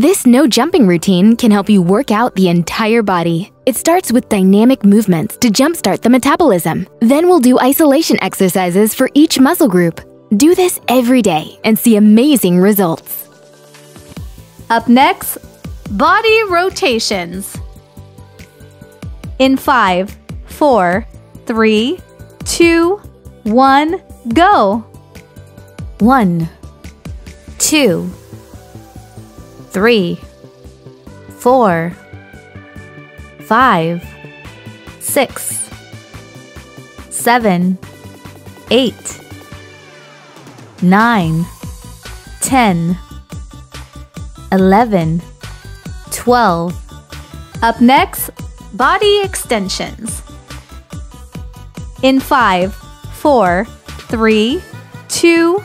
This no jumping routine can help you work out the entire body. It starts with dynamic movements to jumpstart the metabolism. Then we'll do isolation exercises for each muscle group. Do this every day and see amazing results. Up next, body rotations. In five, four, three, two, one, go. One, two, three, four, five, six, seven, eight, nine, ten, eleven, twelve. Up next, body extensions. In five, four, three, two,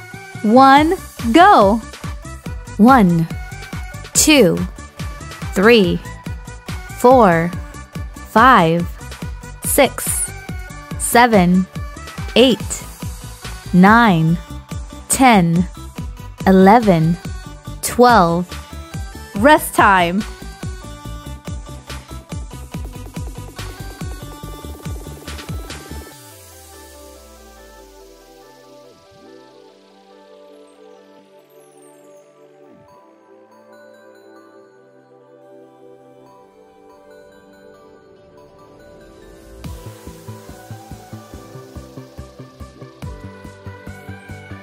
one, go. One, two, three, four, five, six, seven, eight, nine, ten, eleven, twelve. Rest time.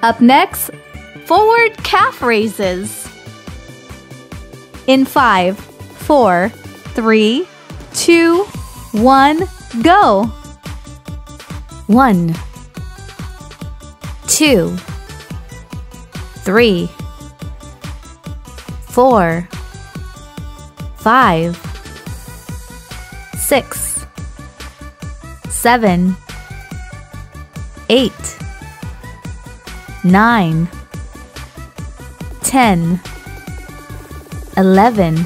Up next, forward calf raises. In five, four, three, two, one, go. One, two, three, four, five, six, seven, eight, nine, ten, eleven,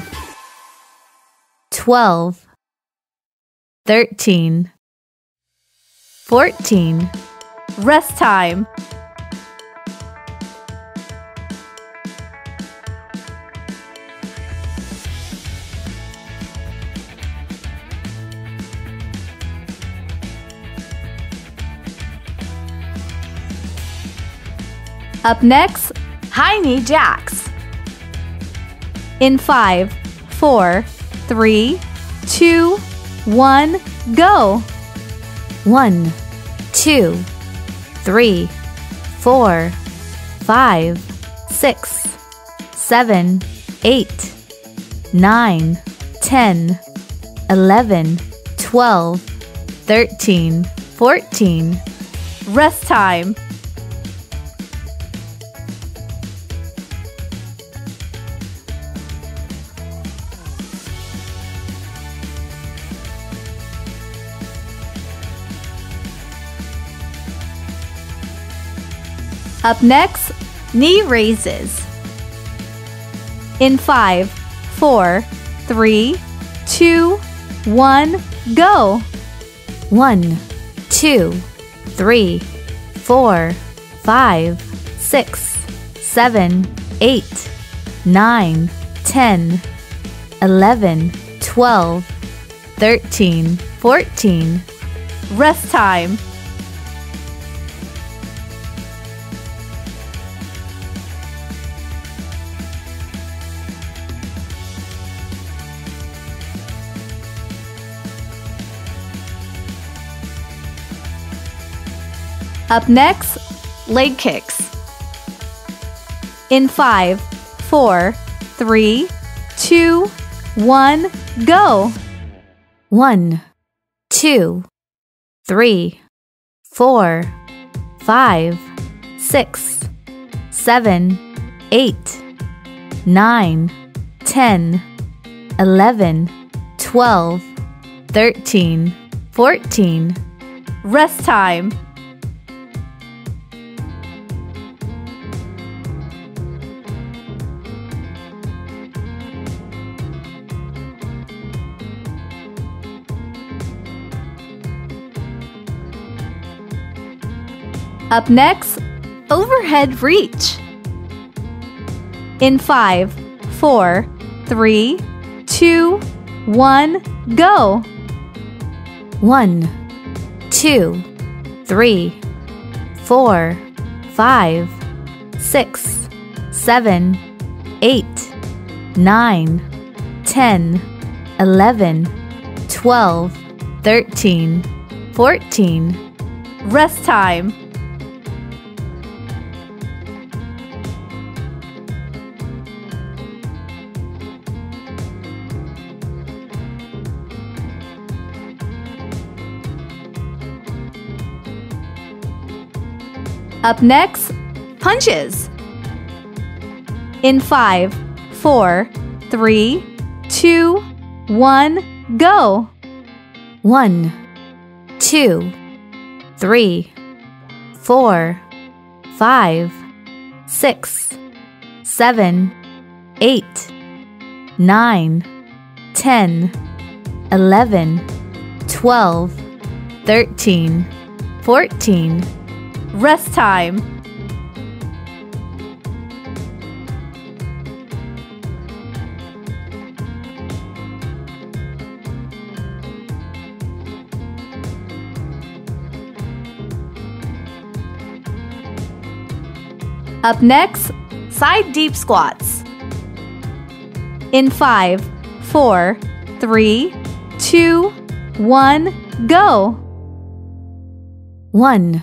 twelve, thirteen, fourteen. Rest time. Up next, high knee jacks. In five, four, three, two, one, go. One, two, three, four, five, six, seven, eight, nine, ten, eleven, twelve, thirteen, fourteen. Rest time. Up next, knee raises. In five, four, three, two, one, go. One, two, three, four, five, six, seven, eight, nine, ten, eleven, twelve, thirteen, fourteen. Rest time. Up next, leg kicks. In five, four, three, two, one, go. One, two, three, four, five, six, seven, eight, nine, ten, eleven, twelve, thirteen, fourteen. Rest time. Up next, overhead reach. In five, four, three, two, one, go. One, two, three, four, five, six, seven, eight, nine, ten, eleven, twelve, thirteen, fourteen. Rest time. Up next, punches. In five, four, three, two, one, go. One, two, three, four, five, six, seven, eight, nine, ten, eleven, twelve, thirteen, fourteen. Rest time. Up next, side deep squats. In five, four, three, two, one, go. One,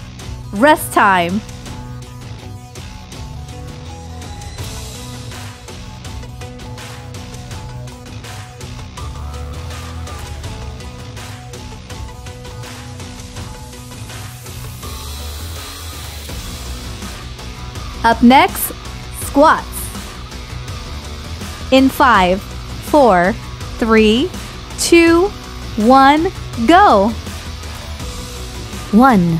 Rest time. Up next, squats. In five, four, three, two, one, go. One,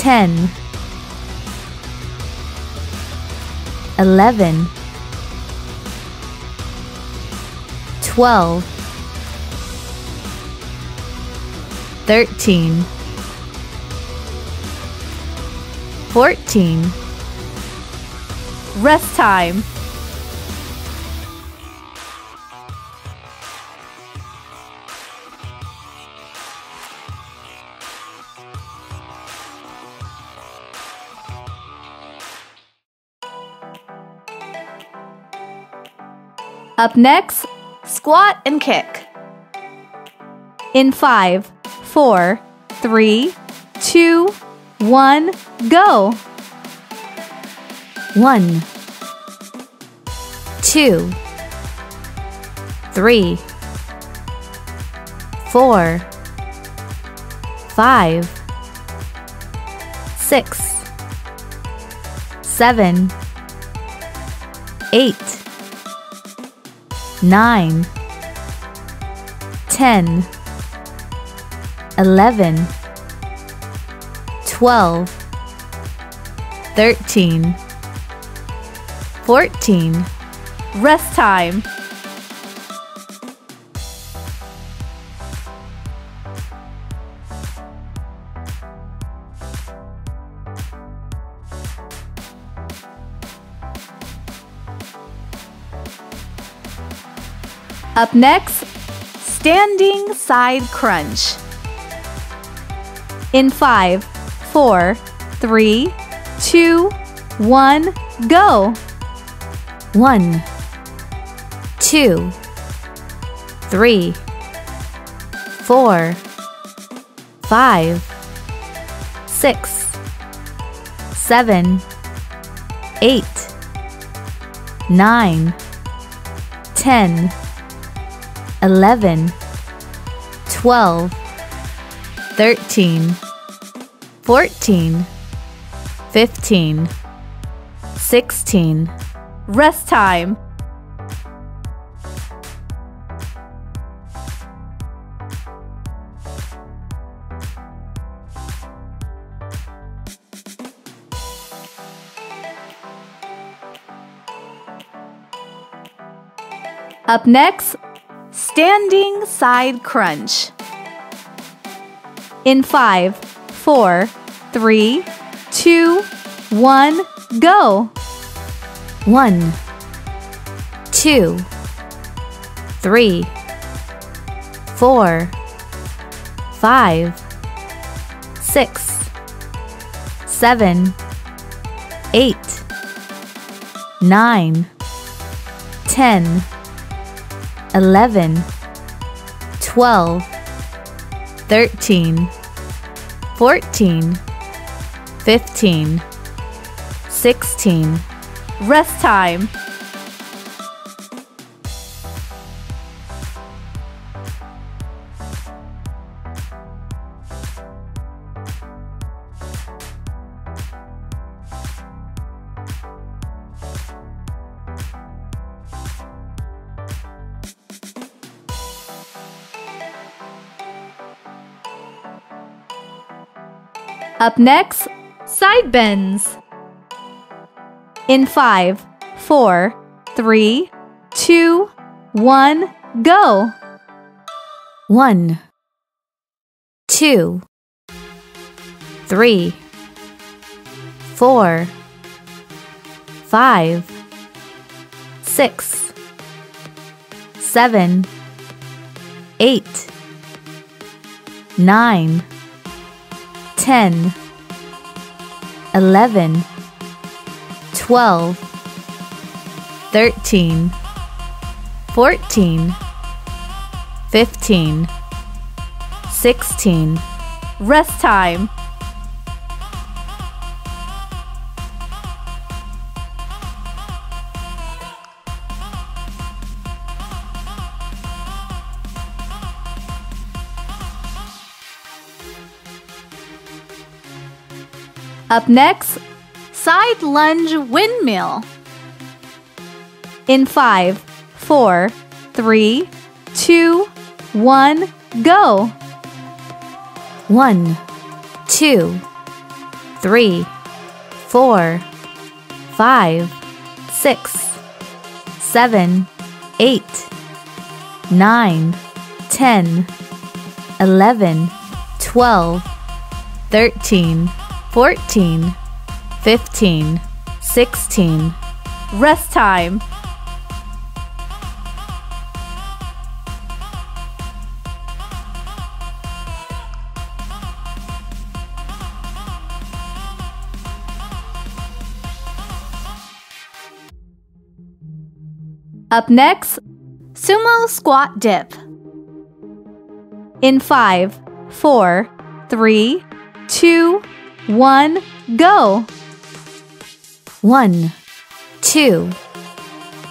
ten, eleven, twelve, thirteen, fourteen. Rest time. Up next, squat and kick. In five, four, three, two, one, go. One, two, three, four, five, six, seven, eight, nine, ten, eleven, twelve, thirteen. 14. Rest time. Up next, standing side crunch. In five, four, three, two, one, go. One, two, three, four, five, six, seven, eight, nine, ten, eleven, twelve, thirteen, fourteen, fifteen, sixteen. Rest time. Up next, standing side crunch. In five, four, three, two, one, go. One, two, three, four, five, six, seven, eight, nine, ten, eleven, twelve, thirteen, fourteen, fifteen, sixteen. Rest time. Up next, side bends. In five, four, three, two, one, go. One, two, three, four, five, six, seven, eight, nine, ten, eleven, twelve, thirteen, fourteen. 15 16 Rest time. Up next, side lunge windmill. In five, four, three, two, one, go. One, two, three, four, five, six, seven, eight, nine, ten, eleven, twelve, thirteen, fourteen, fifteen, sixteen. Rest time. Up next, sumo squat dip. In five, four, three, two, one, go. One, two,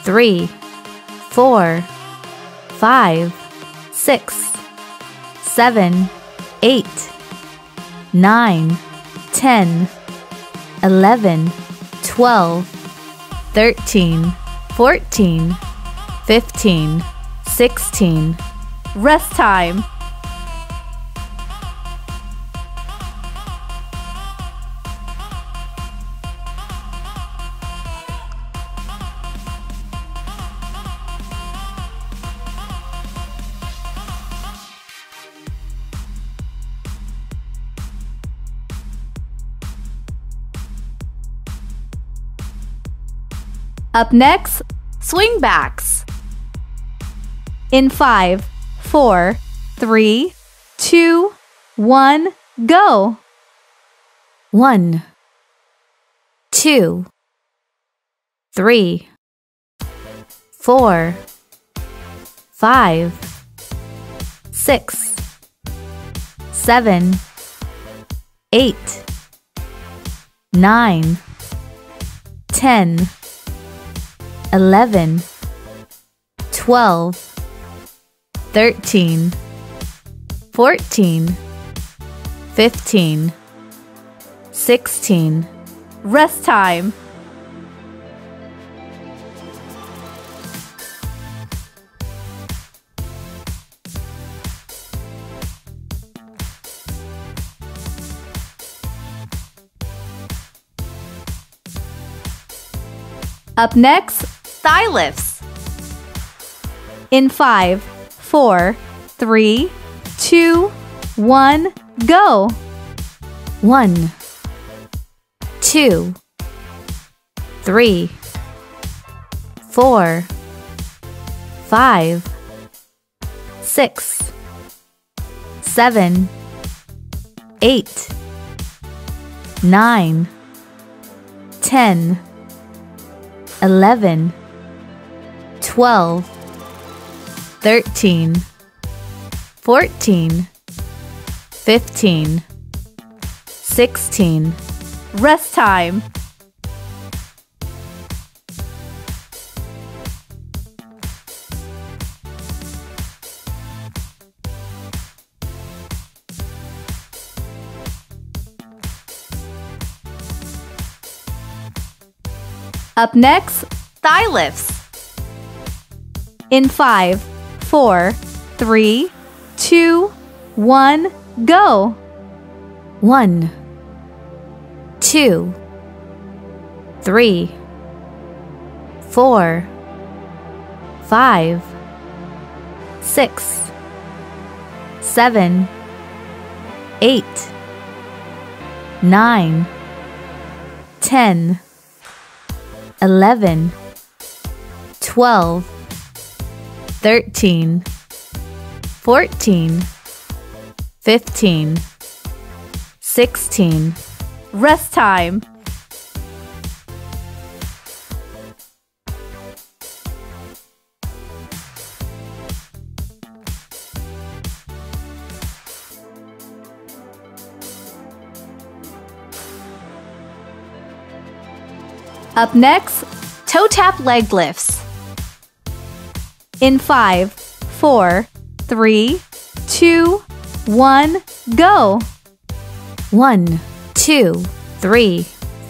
three, four, five, six, seven, eight, nine, ten, eleven, twelve, thirteen, fourteen, fifteen, sixteen. Rest time. Up next, swing backs. In five, four, three, two, one, go. One, two, three, four, five, six, seven, eight, nine, ten, eleven, twelve, thirteen, fourteen, fifteen. 16. Rest time. Up next, thigh. In five, four, three, two, one, go. One two, three, four, five, six, seven, eight, nine, ten, eleven, twelve, thirteen, fourteen, fifteen, sixteen. Rest time. Up next, thigh lifts. In five, four, three, two, one, go. One two, three, four, five, six, seven, eight, nine, ten, eleven, twelve, thirteen, fourteen, fifteen, sixteen. Rest time. Up next, toe tap leg lifts. In five, four, three, two, one, go. One two, three,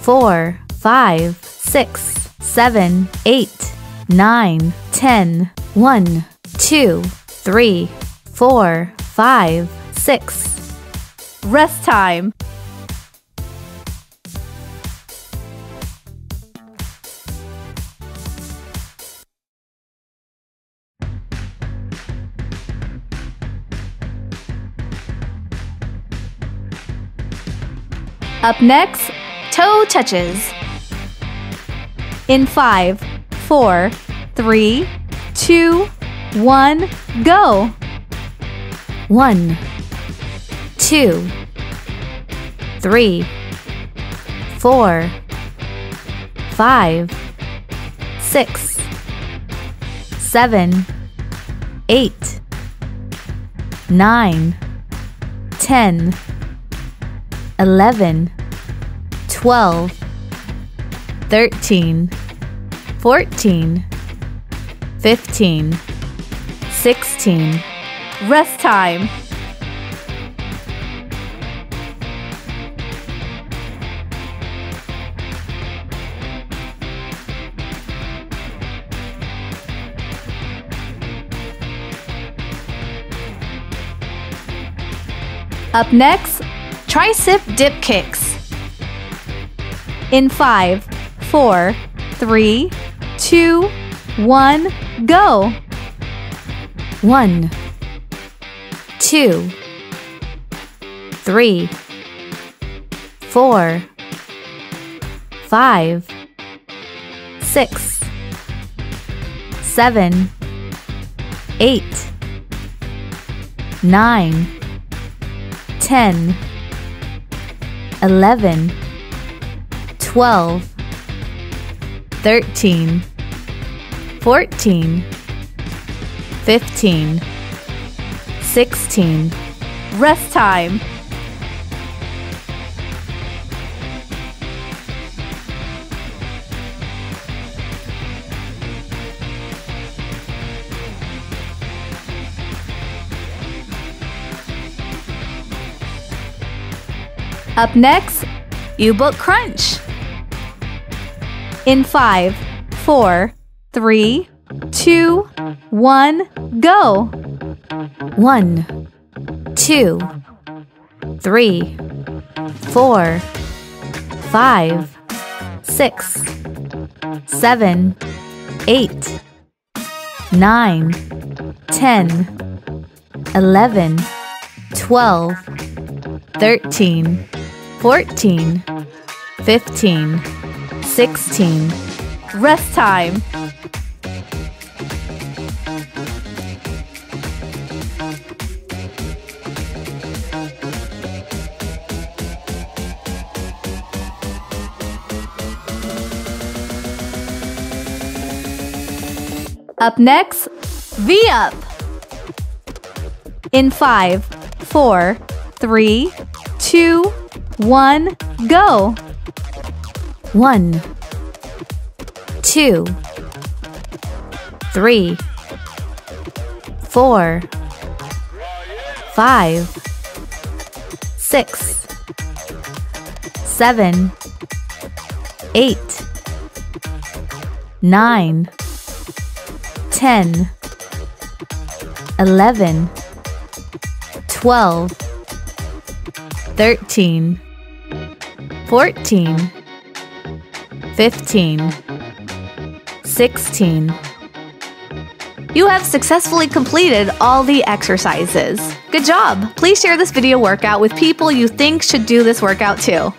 four, five, six, seven, eight, nine, ten. One, two, three, four, five, six. Rest time. Up next, toe touches. In five, four, three, two, one, go. One, two, three, four, five, six, seven, eight, nine, ten. 11, 12, 13, 14, 15, 16. Rest time. Up next, Tricep dip kicks. In five, four, three, two, one, go. One, two, three, four, five, six, seven, eight, nine, ten. 11 12 13 14 15 16 Rest time. Up next, U-Boat Crunch. In five, four, three, two, one, go. One, two, three, four, five, six, seven, eight, nine, ten, eleven, twelve, thirteen, fourteen, fifteen, sixteen. Rest time. Up next, V up. In five, four, three, two, one, go. One, two, three, four, five, six, seven, eight, nine, ten, eleven, twelve, thirteen, fourteen. 15 16 You have successfully completed all the exercises. Good job! Please share this video workout with people you think should do this workout too.